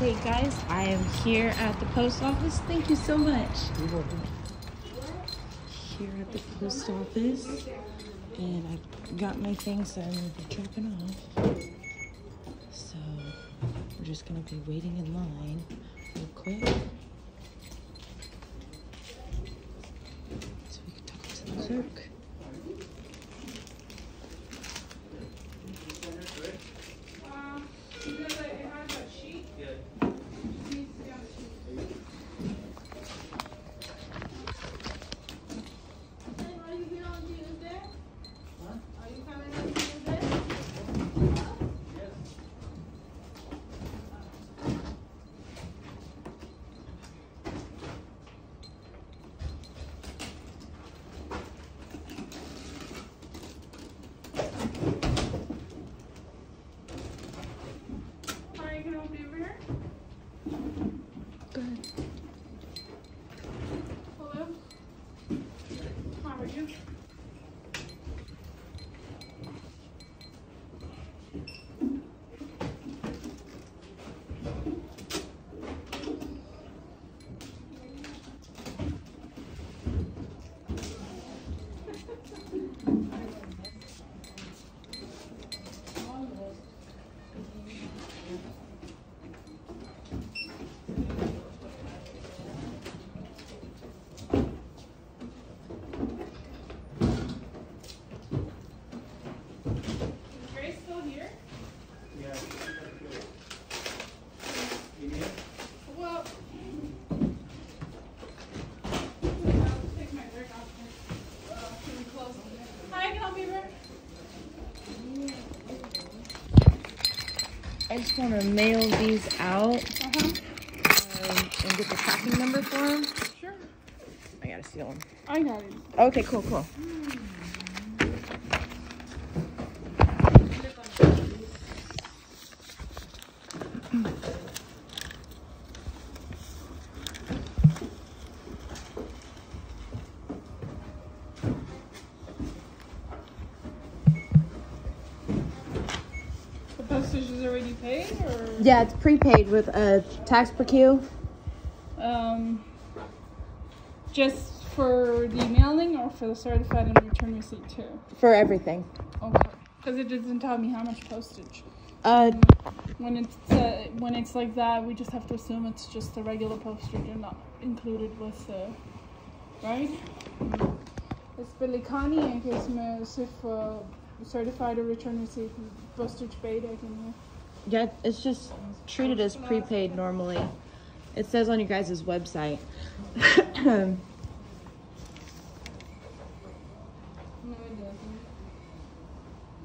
Hey guys, I am here at the post office. Thank you so much. Here at the post office, and I got my things that I'm gonna be dropping off. So we're just gonna be waiting in line real quick. So we can talk to the clerk. You? Is Grace still here? Well. I'll take my work off. Uh, pretty close. Hi, can I help you over? I just want to mail these out um, and get the tracking number for them. Sure. I gotta steal them. I got it. Okay, cool, cool. The postage is already paid, or Yeah, it's prepaid with a Tax Percue. um, just for the mailing or for the certified and return receipt too? for everything. Okay. Because it doesn't tell me how much postage. Uh, When it's uh, when it's like that, we just have to assume it's just the regular postage and not included with the right. It's Belicani in case if uh, certified or return receipt postage paid. I can. Yeah, it's just treated as prepaid normally. It says on your guys' website.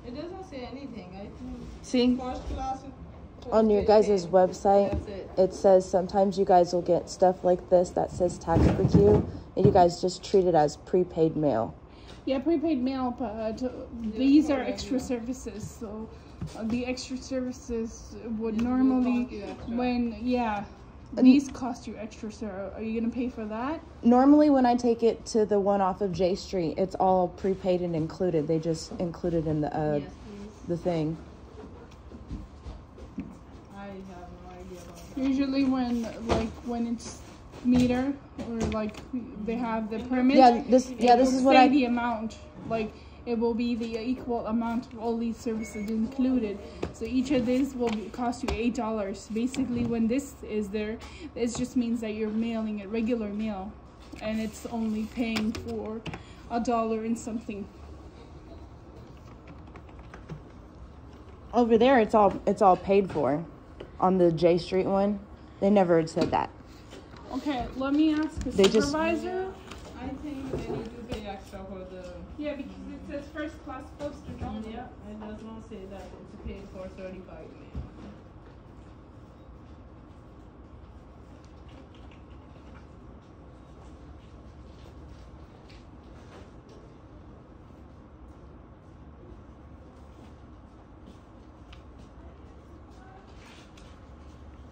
It doesn't. Say anything. I think See, first class. on your guys' website, it. it says sometimes you guys will get stuff like this that says Tax Percue, and you guys just treat it as prepaid mail. Yeah, prepaid mail, but uh, these are extra services. So the extra services would This normally, cost you extra. when yeah, these cost you extra. So are you gonna pay for that? Normally, when I take it to the one off of J Street, it's all prepaid and included. They just included in the uh, Yes, the thing. I have no idea about that. Usually when like when it's meter or like they have the permit. Yeah, this yeah this is what I the amount like it will be the equal amount of all these services included so each of these will be, cost you eight dollars basically when this is there this just means that you're mailing a regular mail and it's only paying for a dollar and something over there. It's all it's all paid for, on the J Street one. They never had said that. okay let me ask the They just- supervisor I think they need to pay extra for the. Yeah because it says first class postage on it. Yeah, it does not say that it's paid for certified mail.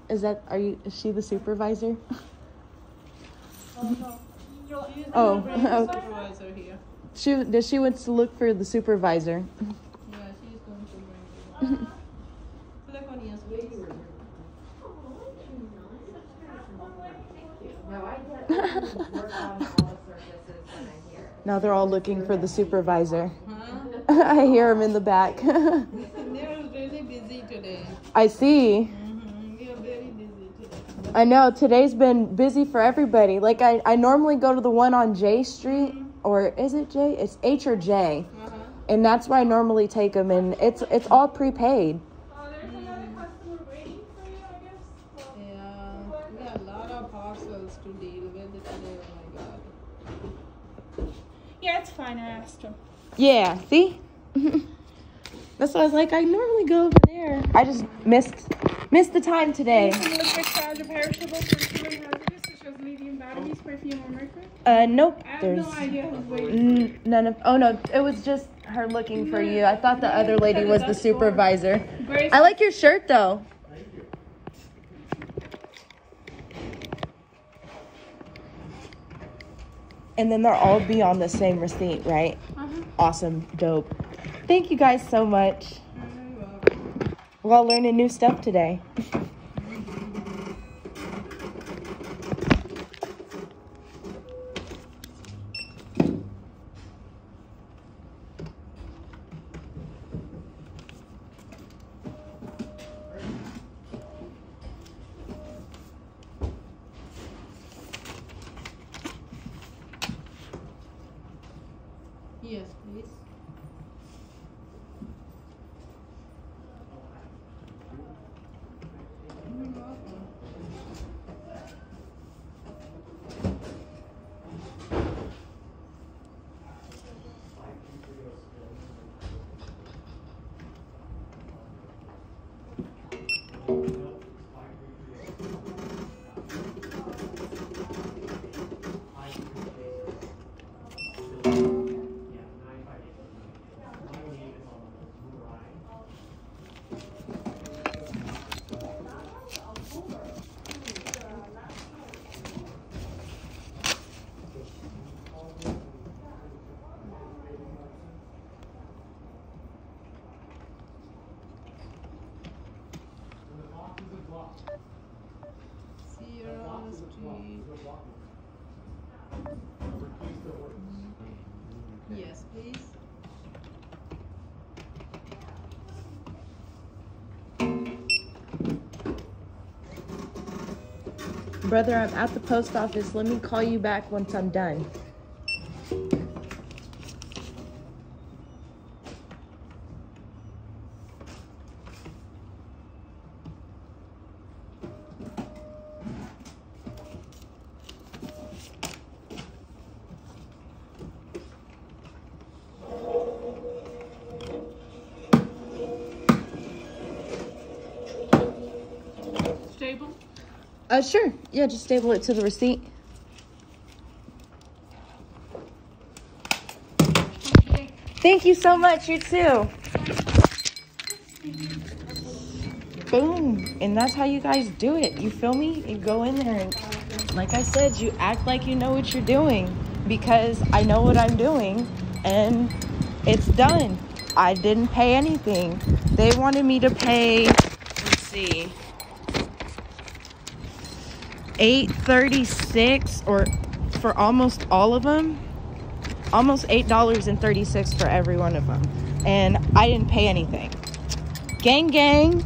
Is that are you? Is she the supervisor? Oh, no. You'll- oh, She's Oh, the supervisor here. She does. She wants to look for the supervisor. Yeah, she's going to bring it. Telefonias, where you were. No, I definitely work on all the surfaces when I'm here. Now they're all looking for the supervisor. Huh? I hear him in the back. They're really busy today. I see. We are very busy today. I know today's been busy for everybody. Like I, I normally go to the one on J Street, or is it J? It's H or J, Uh-huh. and that's where I normally take them, and it's it's all prepaid. Oh, there's another customer waiting for you, I guess. Well, Yeah, we got a lot of parcels to deal with today. Oh my god. Yeah, it's fine. I asked him. Yeah, see. that's why I was like, I normally go over there. I just missed missed the time today. Some liquid charge of perishables for human hazardous, such as lithium batteries, perfume, or mercury. Uh, nope. I have There's no idea who's waiting. none of. Oh no, it was just her looking for you. I thought the other lady was the supervisor. Grace, I like your shirt though. And then they'll all be on the same receipt, right? Uh-huh. Awesome, dope. Thank you guys so much. We're all learning new stuff today. Yes, please. You're welcome. Sierra Street. Yes, Brother, I'm at the post office. Let me call you back once I'm done. Uh, sure. Yeah, just staple it to the receipt. Thank you so much. You too. Boom. And that's how you guys do it. You feel me? You go in there and, like I said, you act like you know what you're doing because I know what I'm doing and it's done. I didn't pay anything. They wanted me to pay, let's see, 836 or for almost all of them almost eight dollars and 36 for every one of them and i didn't pay anything. Gang gang